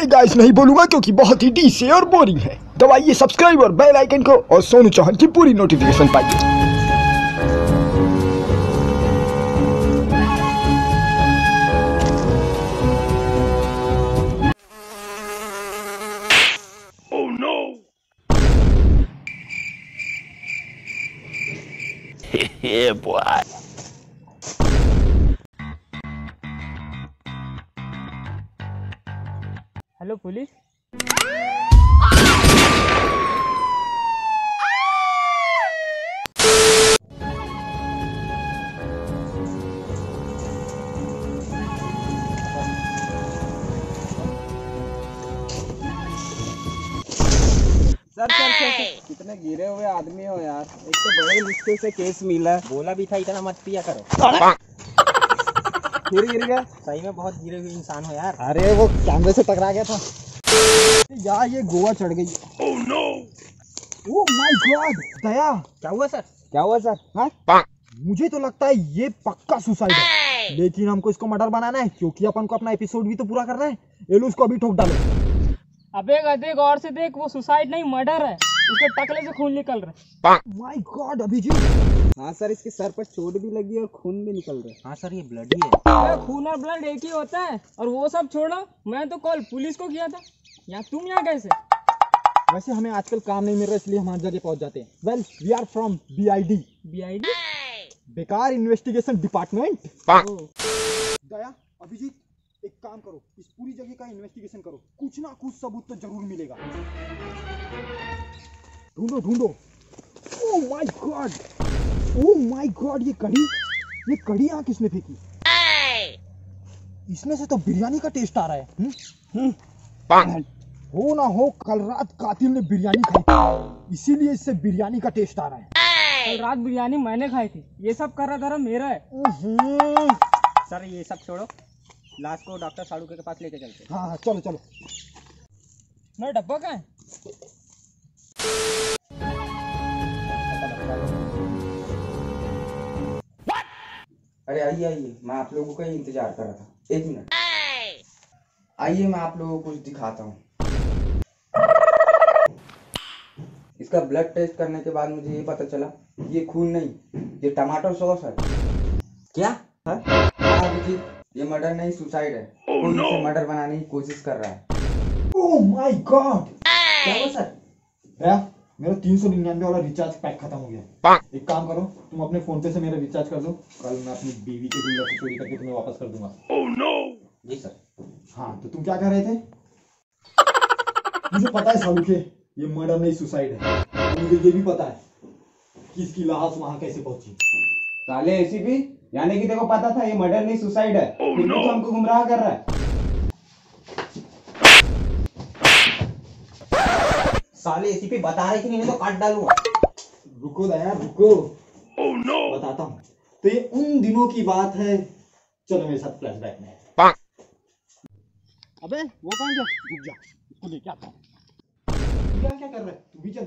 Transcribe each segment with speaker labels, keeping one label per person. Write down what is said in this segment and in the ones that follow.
Speaker 1: नहीं गाइस नहीं बोलूँगा क्योंकि बहुत ही डीसे और बोरिंग है। दबाइए सब्सक्राइब और बेल आइकन को और सोनू चौहान की पूरी नोटिफिकेशन पाइए।
Speaker 2: Yeah, boy.
Speaker 3: Hello police.
Speaker 4: Sir कितने गिरे हुए आदमी हो यार। एक तो बड़े मुश्किल से केस मिला
Speaker 3: बोला भी था, इतना मत पिया करो।
Speaker 4: फिर गिर गया।
Speaker 3: सही में बहुत गिरे हुए इंसान हो यार।
Speaker 4: अरे वो कैमरे से टकरा गया था। यार ये गोवा चढ़ गई। Oh my God Daya!
Speaker 3: क्या हुआ सर?
Speaker 4: क्या हुआ सर? हाँ? मुझे तो लगता है ये पक्का सुसाइड है। लेकिन हमको इसको मर्डर बनाना है क्योंकि अपन को अपना एपिसोड भी तो पूरा करना है। एलू उसको अभी ठोक डालो।
Speaker 3: अबे गधे गौर से देख वो सुसाइड नहीं मर्डर है। उसके टकले से खून निकल रहा है।
Speaker 4: My God Abhijeet. हाँ सर इसके सर पर चोट भी लगी और खून भी निकल रहा है।
Speaker 3: हाँ सर ये ब्लड ही। है खून और ब्लड एक ही होता है और वो सब छोड़ो। मैं तो कॉल पुलिस को किया था। यहाँ तुम यहाँ कैसे?
Speaker 4: वैसे हमें आजकल काम नहीं मिल रहा इसलिए हम हर जगह पहुँच जाते हैं। Well we are from B I D
Speaker 3: BID
Speaker 4: बेकार इन्वेस्टिगेशन डिपार्टमेंट दया अभिजीत एक काम करो इस पूरी जगह का इन्वेस्टिगेशन करो। कुछ ना कुछ सबूत तो ज़रूर मिलेगा। ढूंढो ढूंढो। Oh my God oh my God ये कड़ी ये कड़ी यहाँ किसने फेंकी? इसमें से तो बिरयानी का टेस्ट आ रहा है हम्म? हम्म। हो ना हो कल रात कातिल ने बिरयानी खाई थी। इसीलिए इससे बिरयानी का टेस्ट आ रहा है।
Speaker 3: कल रात बिरयानी मैंने खाई थी। ये सब कर रहा धरा मेरा है। सर ये सब छोड़ो। लास्ट को डॉक्टर साड़ू के पास लेके चलते
Speaker 4: हाँ। हाँ चलो चलो।
Speaker 3: मेरा डब्बा कहाँ है?
Speaker 5: अरे आइए आइए। मैं आप लोगों का ही इंतज़ार कर रहा था। एक मिनट। आइए मैं आप लोगों को कुछ दिखाता हूँ। इसका ब्लड टेस्ट करने के बाद मुझे ये पता चला ये खून नहीं ये टमाटर सॉस है। क्या? हाँ? हाँ, ये मर्डर नहीं सुसाइड है। कोई इसे मर्डर बनाने की कोशिश कर रहा है।
Speaker 4: ओह माय गॉड
Speaker 5: क्या हुआ सर?
Speaker 4: भैया मेरा तीन सौ निन्यानवे वाला रिचार्ज पैक खत्म हो गया। एक काम करो तुम अपने फ़ोन पे से मेरा रिचार्ज कर दो। कल मैं अपनी बीवी के गुल्लक को चोरी करके तुम्हें वापस कर दूँगा।
Speaker 5: जी सर।
Speaker 4: हाँ तो तुम क्या कह रहे थे? मुझे पता है सालू के ये मर्डर नहीं सुसाइड है। और मुझे ये भी पता है कि इसकी लाश वहाँ कैसे पहुँची।
Speaker 5: साले एसीपी यानी कि देखो पता था ये मर्डर नहीं सुसाइड है। फिर भी तो हमको गुमराह कर रहा है।
Speaker 3: साले एसीपी बता रहे कि नहीं तो काट डालूँगा।
Speaker 4: रुको दया रुको। Oh, no. बताता हूँ। तो ये उन दिनों की बात है। चलो मेरे साथ फ्लैशबैक में। अबे वो कौन गया रुक जा इसको लेके आता हूँ तू यहाँ क्या कर रहा है? तू भी चल।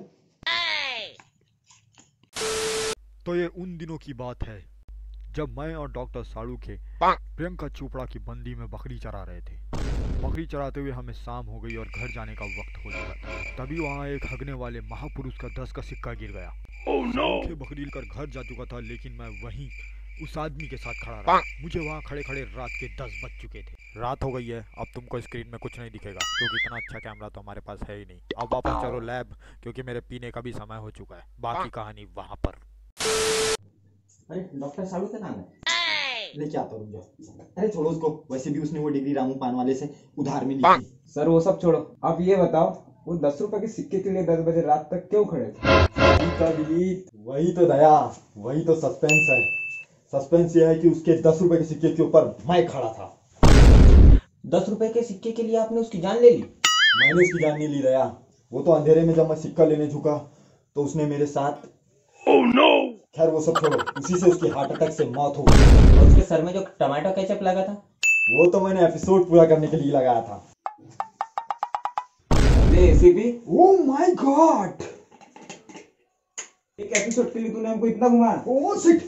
Speaker 6: तो ये उन दिनों की बात है। जब मैं और डॉक्टर साड़ू के प्रियंका चोपड़ा की बंदी में बकरी चरा रहे थे। बकरी चराते हुए हमें शाम हो गई और घर जाने का वक्त हो चुका था तभी वहाँ एक हगने वाले महापुरुष का दस का सिक्का गिर गया। Oh, no! बकरी कर घर जा चुका था लेकिन मैं वहीं उस आदमी के साथ खड़ा रहा। मुझे वहाँ खड़े खड़े रात के दस बज चुके थे। रात हो गई है अब तुमको स्क्रीन में कुछ नहीं दिखेगा क्योंकि इतना अच्छा कैमरा तो हमारे पास है ही नहीं। अब वापस चलो लैब क्योंकि मेरे पीने का भी समय हो चुका है। बाकी कहानी वहाँ पर।
Speaker 4: अरे डॉक्टर साड़ू का नाम है आता हूँ रुक जाओ अरे छोड़ो उसको। वैसे भी उसने वो डिग्री रामू पान वाले से उधार में ली
Speaker 5: सर वो सब छोड़ो। अब ये बताओ वो दस रुपए के सिक्के के लिए दस बजे रात तक क्यों खड़े थे?
Speaker 4: वही तो दया वही तो सस्पेंस है। सस्पेंस ये है कि उसके दस रुपए के सिक्के के ऊपर मैं खड़ा था।
Speaker 5: दस रुपए के सिक्के के लिए आपने उसकी जान ले ली?
Speaker 4: मैंने उसकी जान नहीं ली दया। वो तो अंधेरे में जब मैं सिक्का लेने झुका तो उसने मेरे साथ खैर वो सब छोड़ो। उसी से उसकी हार्ट अटैक से मौत हो गई।
Speaker 5: और उसके सर में जो टमाटो केचप लगा था।
Speaker 4: वो तो मैंने एपिसोड पूरा करने के लिए लगाया था।
Speaker 5: एसीपी
Speaker 4: ओह माय गॉड
Speaker 5: एक एपिसोड के लिए तूने हमको इतना घुमाया।
Speaker 4: Oh shit